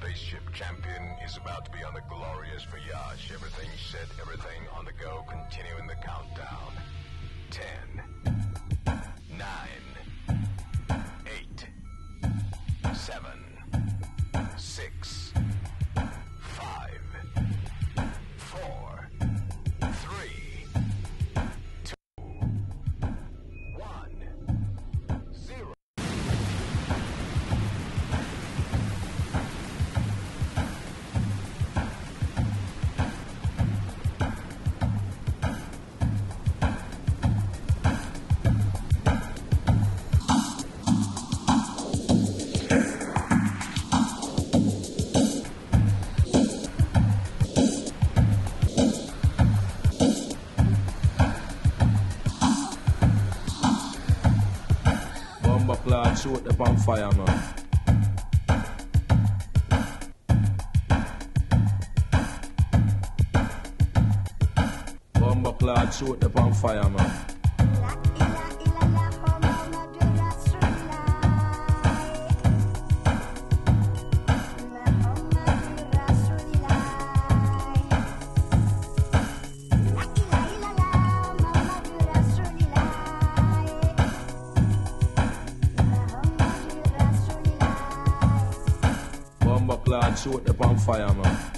spaceship champion is about to be on the glorious voyage. Everything set, everything on the go, continuing the countdown. Shoot the on fire, man. Bomber the on fire, man. Shoot the on fire, man.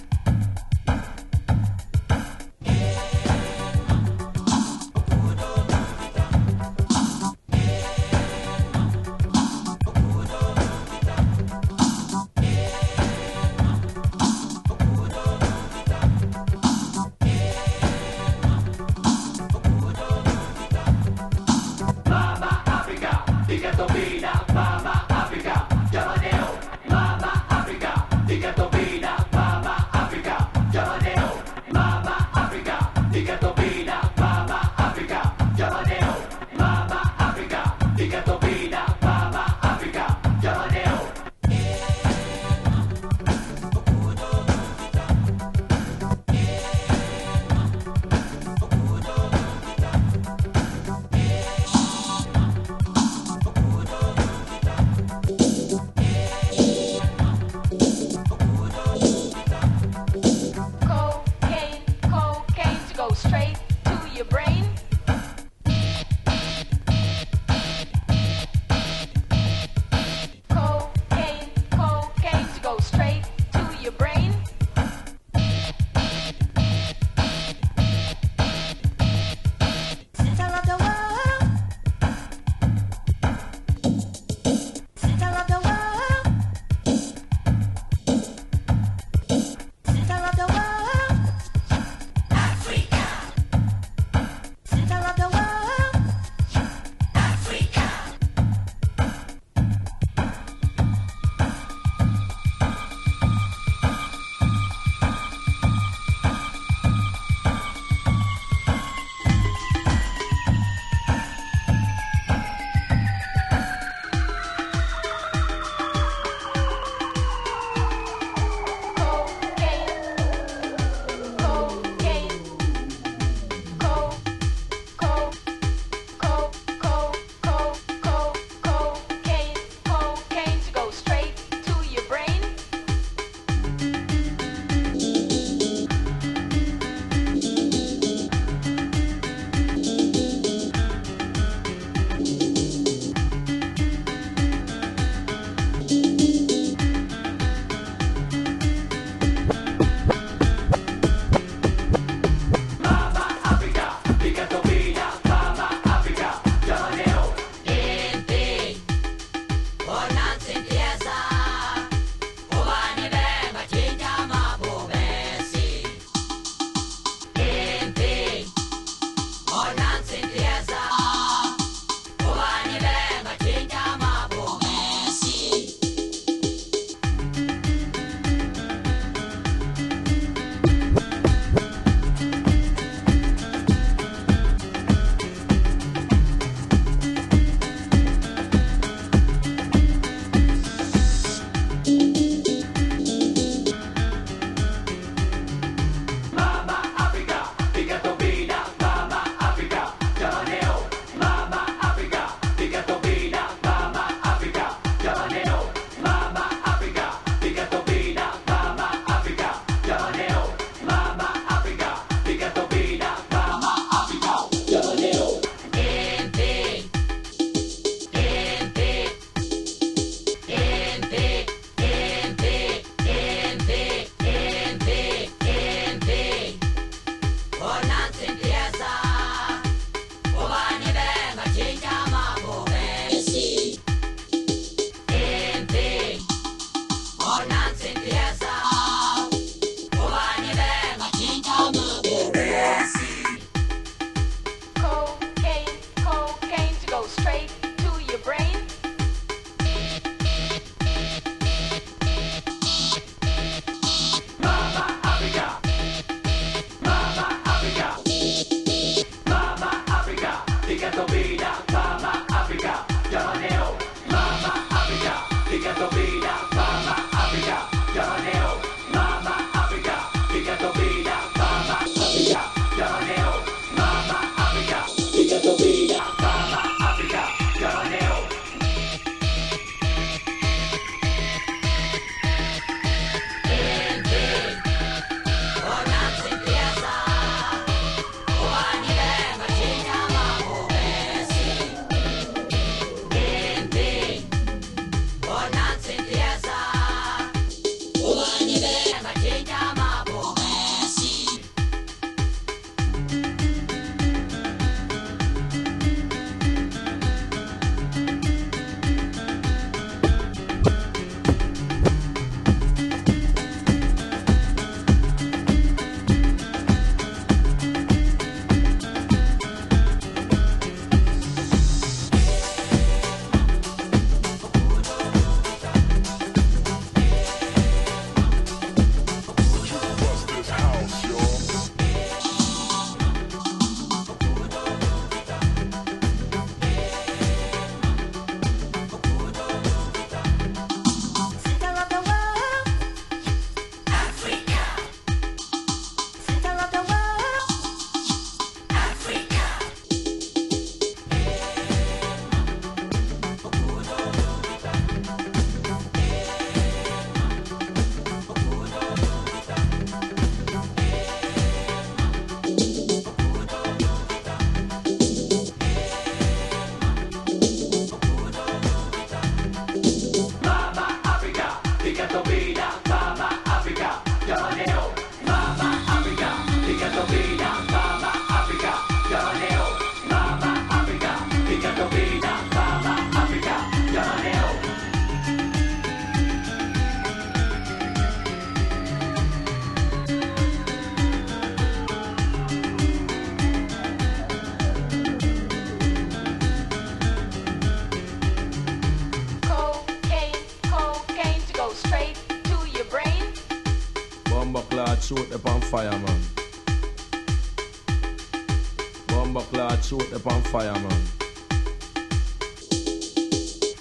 Suit up on fire, man.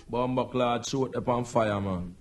Bomber clad suit up on fire, man.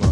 Me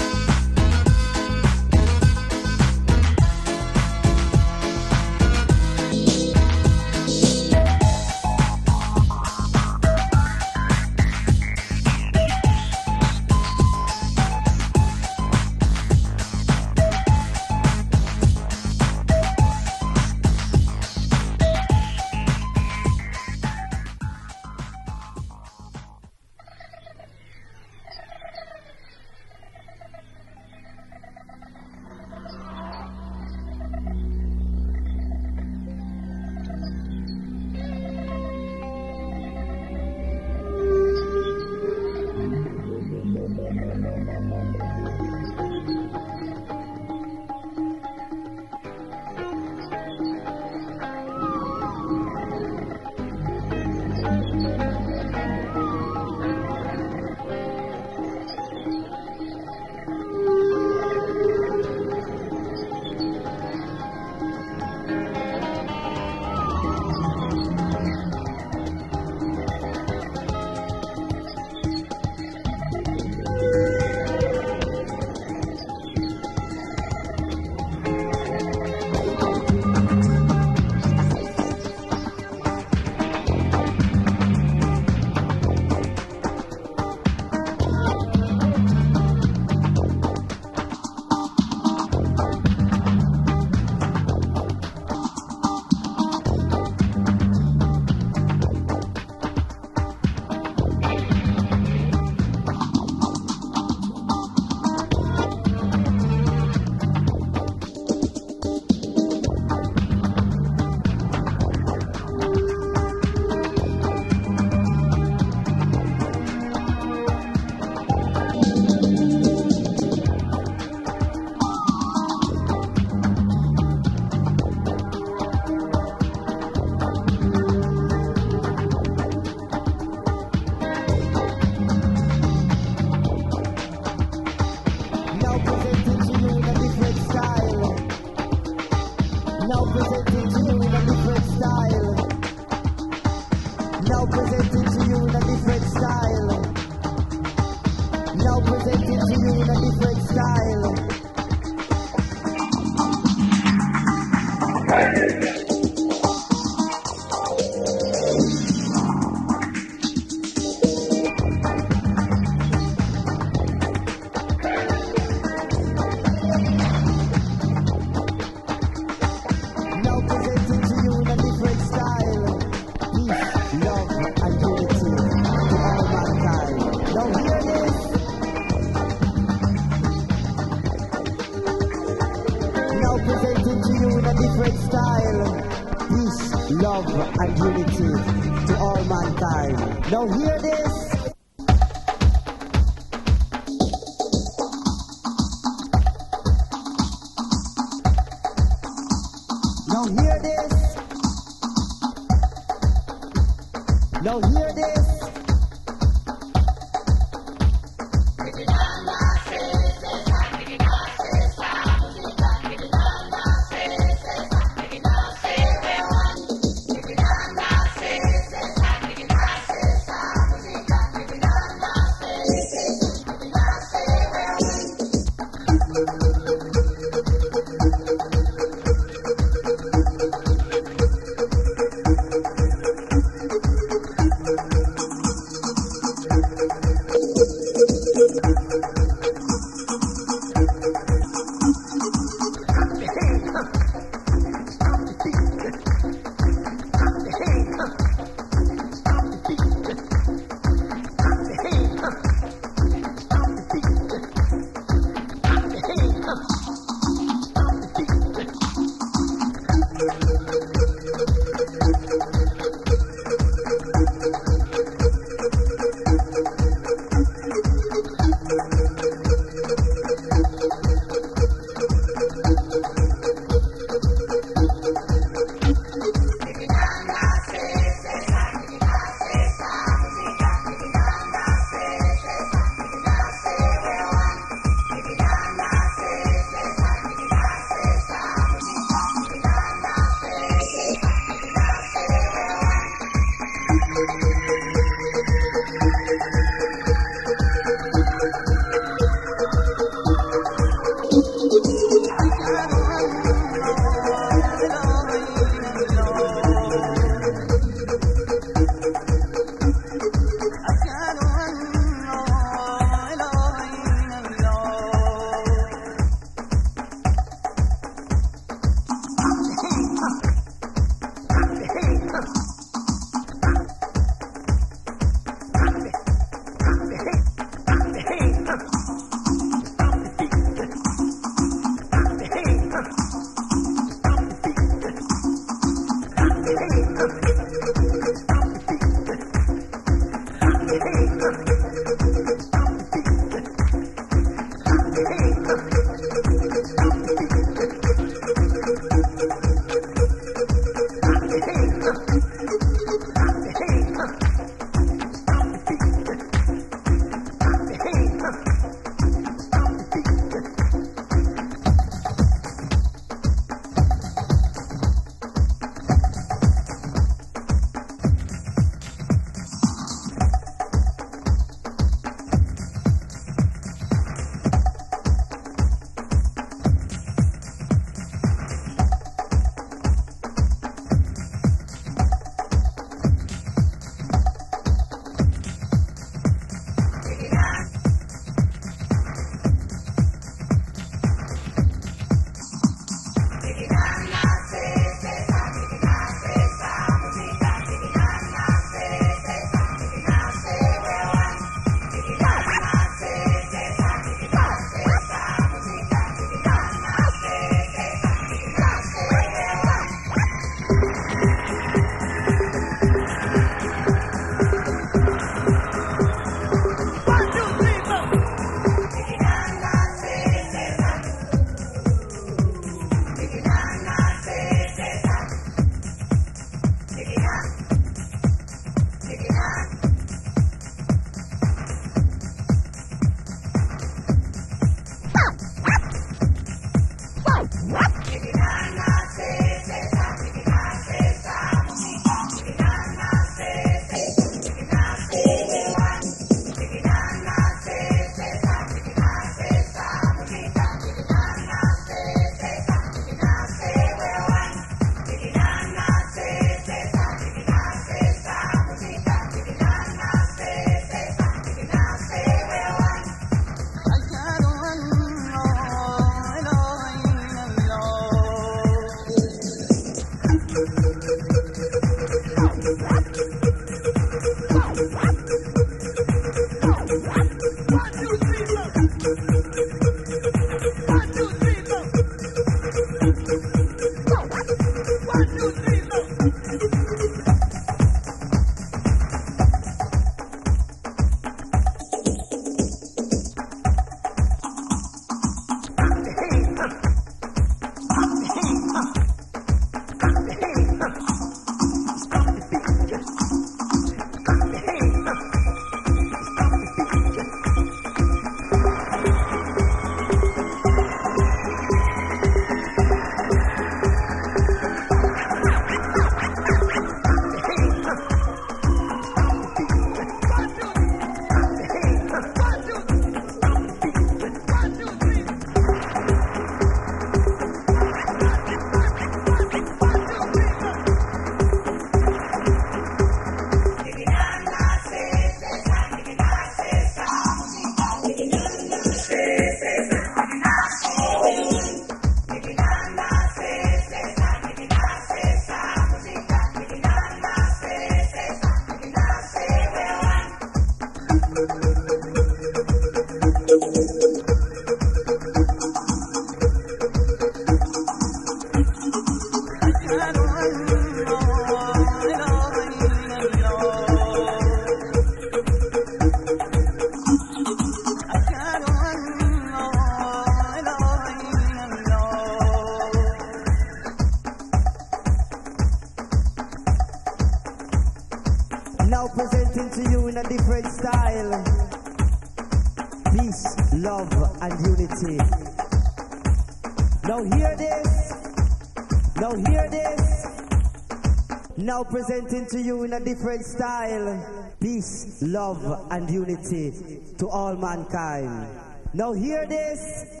now presenting to you in a different style peace, love, and unity to all mankind. Now, hear this.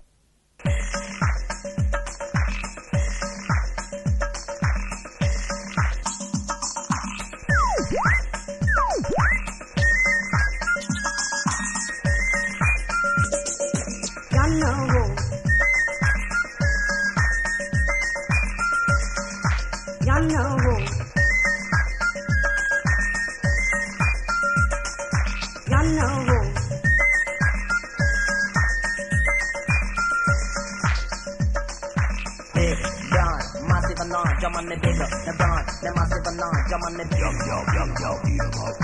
Y'all. Oh,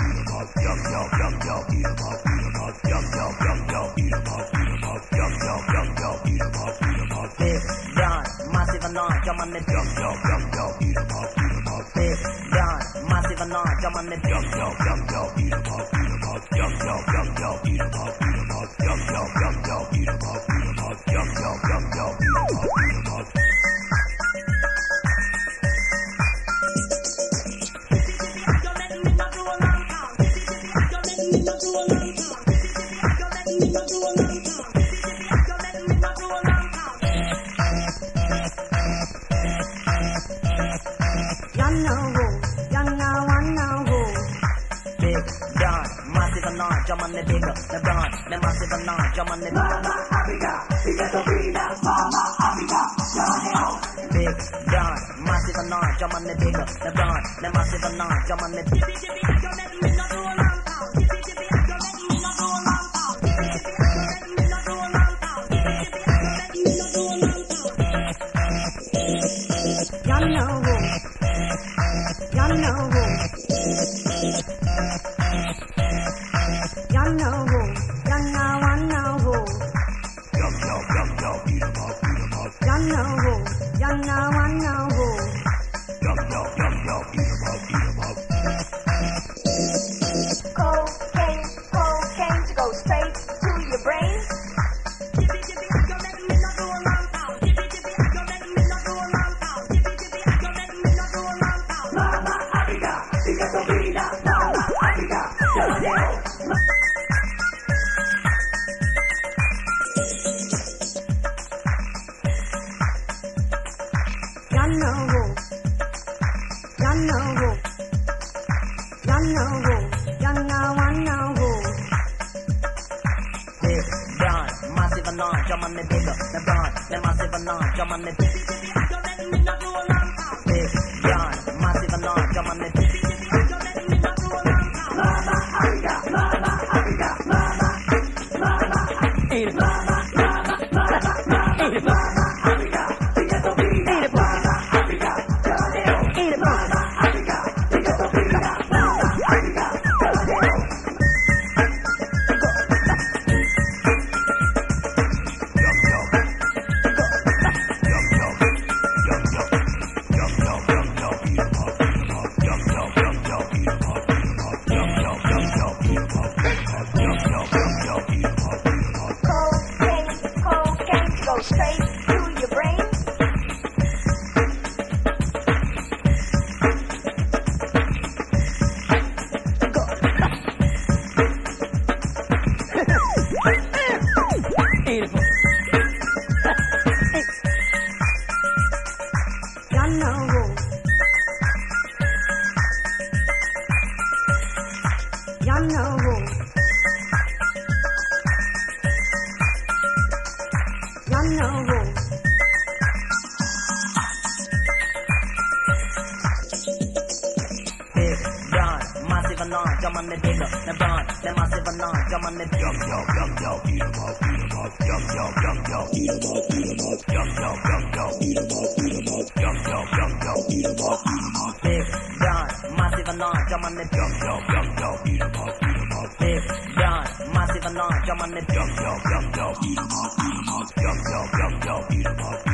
on the bigger, the broad, the massive and large, I'm on the yum yo yum yo, eat 'em up, eat 'em up, yum yo yum yo, eat 'em up, eat 'em up, yum yo yum yo, eat 'em up, eat 'em up, yum yo yum yo, eat 'em up, eat 'em up. Big John, massive and large, I'm on the yum yo yum yo, eat 'em up, eat 'em up. Big John, massive and large, I'm on the yum yo yum yo, eat 'em up, eat 'em up, yum yo yum yo, eat 'em up,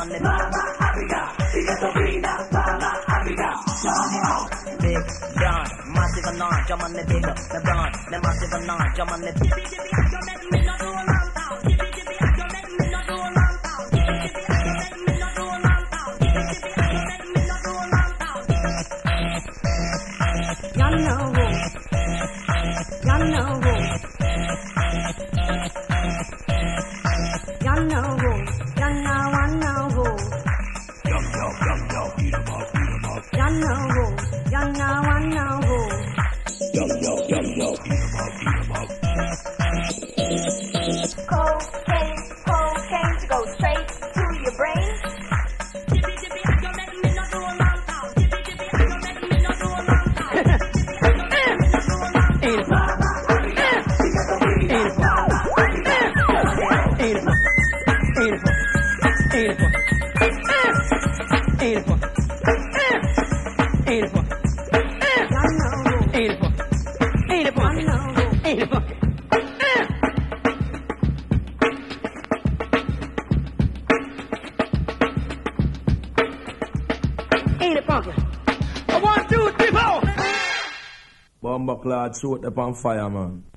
and large, I'm on the Big John, massive and large, I'm on the bigger, the broad, the massive and large, I'm on the Y'all know who. Y'all know who. Bomber clad suit up on fire, man. Bomber clad suit up on fire, man.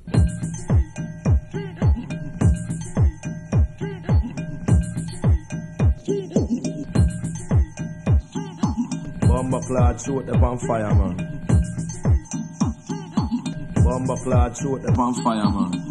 Bomber clad suit up on fire, man.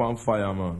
on fire, man.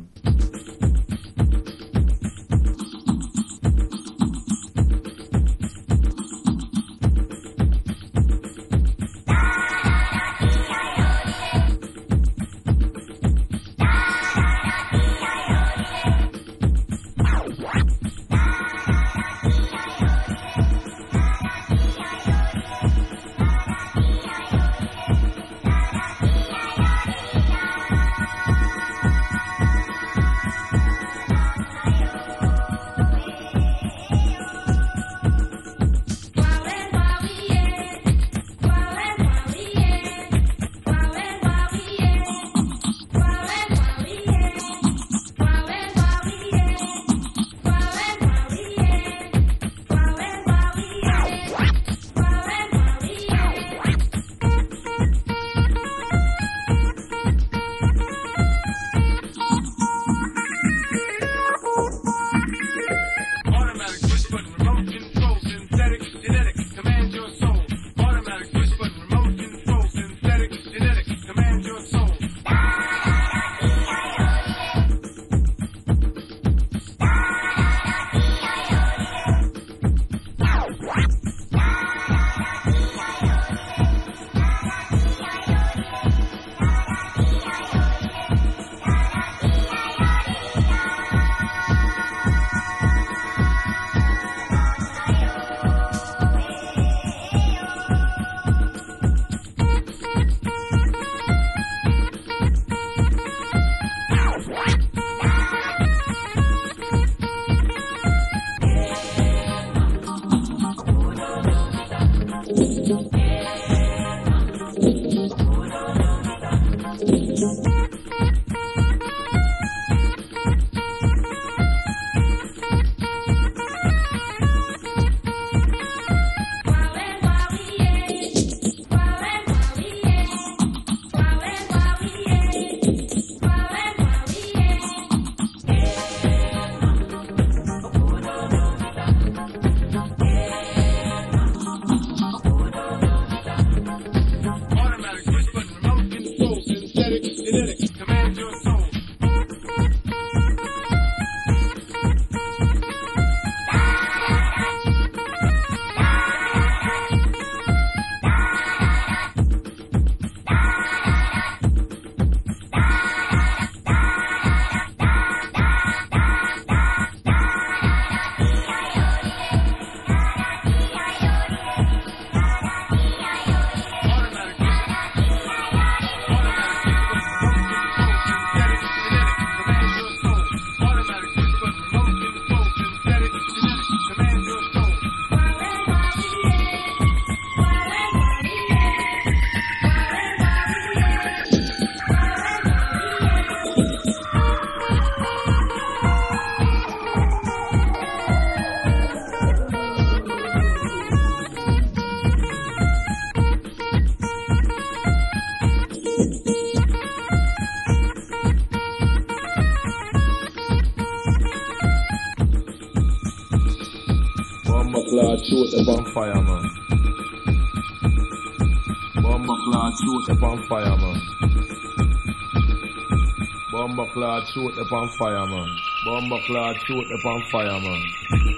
clad shoot upon fire, man. Bomber clad shoot upon fire, man.